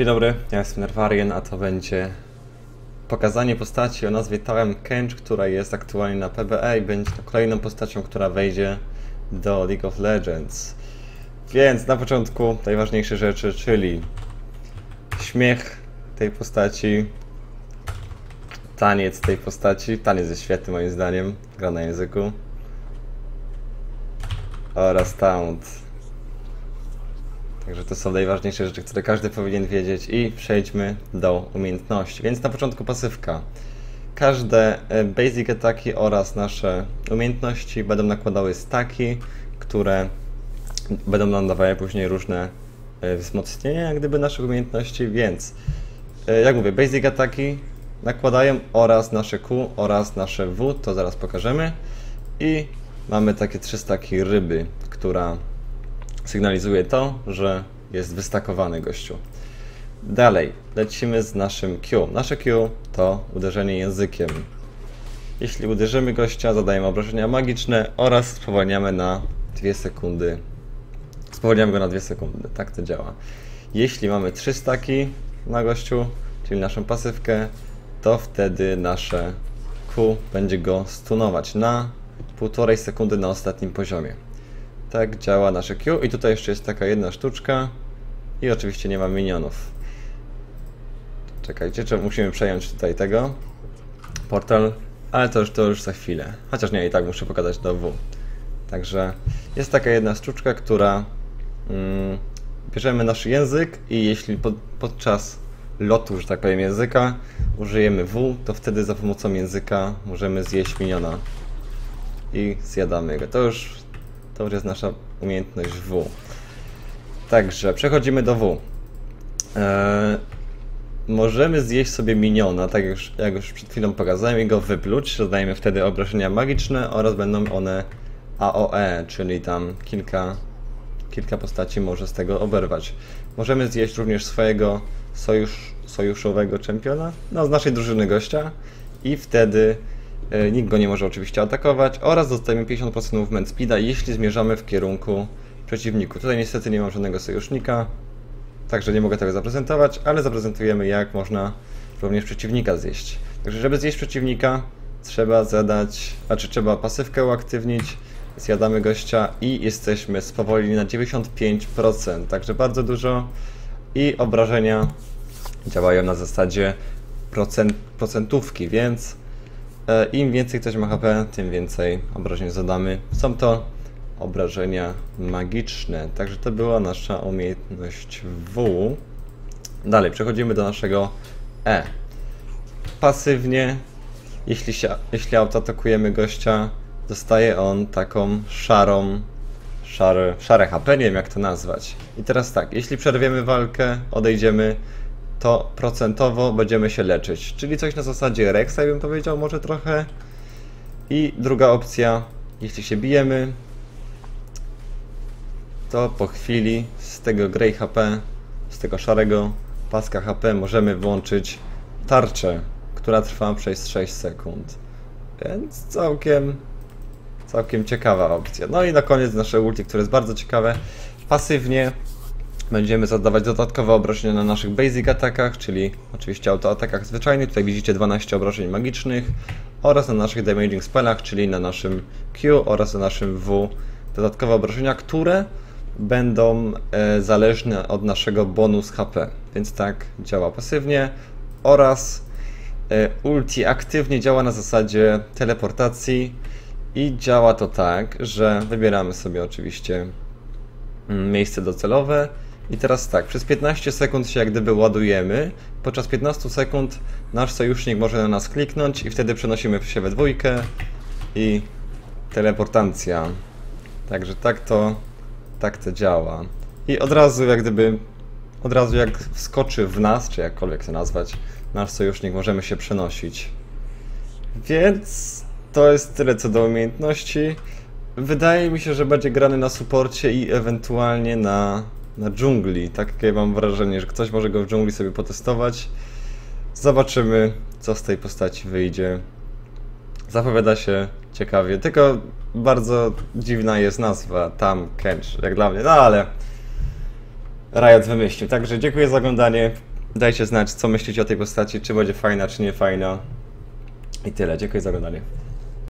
Dzień dobry, ja jestem Nerwarian, a to będzie pokazanie postaci o nazwie Tałem Kench, która jest aktualnie na PBE i będzie to kolejną postacią, która wejdzie do League of Legends. Więc na początku najważniejsze rzeczy, czyli śmiech tej postaci, taniec tej postaci, taniec jest świetny moim zdaniem, gra na języku oraz taunt. Także to są najważniejsze rzeczy, które każdy powinien wiedzieć i przejdźmy do umiejętności. Więc na początku pasywka. Każde e, basic ataki oraz nasze umiejętności będą nakładały staki, które będą nam dawały później różne e, wzmocnienia gdyby naszych umiejętności, więc e, jak mówię, basic ataki nakładają oraz nasze Q oraz nasze W, to zaraz pokażemy i mamy takie trzy staki ryby, która sygnalizuje to, że jest wystakowany gościu. Dalej, lecimy z naszym Q. Nasze Q to uderzenie językiem. Jeśli uderzymy gościa, zadajemy obrażenia magiczne oraz spowalniamy na 2 sekundy. Spowalniamy go na 2 sekundy. Tak to działa. Jeśli mamy 3 staki na gościu, czyli naszą pasywkę, to wtedy nasze Q będzie go stunować na 1,5 sekundy na ostatnim poziomie. Tak działa nasze Q. I tutaj jeszcze jest taka jedna sztuczka. I oczywiście nie ma minionów. Czekajcie, czy musimy przejąć tutaj tego. Portal. Ale to już, to już za chwilę. Chociaż nie, i tak muszę pokazać do W. Także jest taka jedna sztuczka, która mm, bierzemy nasz język i jeśli pod, podczas lotu, że tak powiem, języka użyjemy W, to wtedy za pomocą języka możemy zjeść miniona i zjadamy go. To już to już jest nasza umiejętność W. Także przechodzimy do W. Eee, możemy zjeść sobie miniona, tak jak już, jak już przed chwilą pokazałem, i go wypluć. Zadajemy wtedy obrażenia magiczne oraz będą one AOE, czyli tam kilka, kilka postaci może z tego oberwać. Możemy zjeść również swojego sojusz, sojuszowego czempiona, no z naszej drużyny gościa i wtedy nikt go nie może oczywiście atakować oraz dostajemy 50% movement speeda, jeśli zmierzamy w kierunku przeciwniku. Tutaj niestety nie mam żadnego sojusznika, także nie mogę tego zaprezentować, ale zaprezentujemy jak można również przeciwnika zjeść. Także żeby zjeść przeciwnika trzeba zadać, znaczy trzeba pasywkę uaktywnić, zjadamy gościa i jesteśmy spowolnieni na 95%, także bardzo dużo i obrażenia działają na zasadzie procent, procentówki, więc E, Im więcej ktoś ma HP, tym więcej obrażeń zadamy. Są to obrażenia magiczne. Także to była nasza umiejętność W. Dalej, przechodzimy do naszego E. Pasywnie, jeśli, się, jeśli autoatakujemy gościa, dostaje on taką szarą, szare, szare HP, nie wiem jak to nazwać. I teraz tak, jeśli przerwiemy walkę, odejdziemy, to procentowo będziemy się leczyć. Czyli coś na zasadzie Rexa, bym powiedział, może trochę. I druga opcja, jeśli się bijemy, to po chwili z tego Grey HP, z tego szarego paska HP możemy włączyć tarczę, która trwa przez 6 sekund. Więc całkiem, całkiem ciekawa opcja. No i na koniec nasze ulti, które jest bardzo ciekawe. Pasywnie Będziemy zadawać dodatkowe obrażenia na naszych basic atakach, czyli oczywiście autoatakach zwyczajnych. Tutaj widzicie 12 obrażeń magicznych oraz na naszych damaging spellach, czyli na naszym Q oraz na naszym W. Dodatkowe obrażenia, które będą e, zależne od naszego bonus HP. Więc tak działa pasywnie oraz e, ulti aktywnie działa na zasadzie teleportacji i działa to tak, że wybieramy sobie oczywiście mm, miejsce docelowe i teraz tak, przez 15 sekund się jak gdyby ładujemy. Podczas 15 sekund nasz sojusznik może na nas kliknąć i wtedy przenosimy się we dwójkę i teleportacja. Także tak to, tak to działa. I od razu jak gdyby, od razu jak wskoczy w nas, czy jakkolwiek to nazwać, nasz sojusznik możemy się przenosić. Więc to jest tyle co do umiejętności. Wydaje mi się, że będzie grany na suporcie i ewentualnie na na dżungli. Takie mam wrażenie, że ktoś może go w dżungli sobie potestować. Zobaczymy, co z tej postaci wyjdzie. Zapowiada się ciekawie, tylko bardzo dziwna jest nazwa, Tam Kench, jak dla mnie, no ale Riot wymyślił. Także dziękuję za oglądanie. Dajcie znać, co myślicie o tej postaci, czy będzie fajna, czy nie fajna. I tyle. Dziękuję za oglądanie.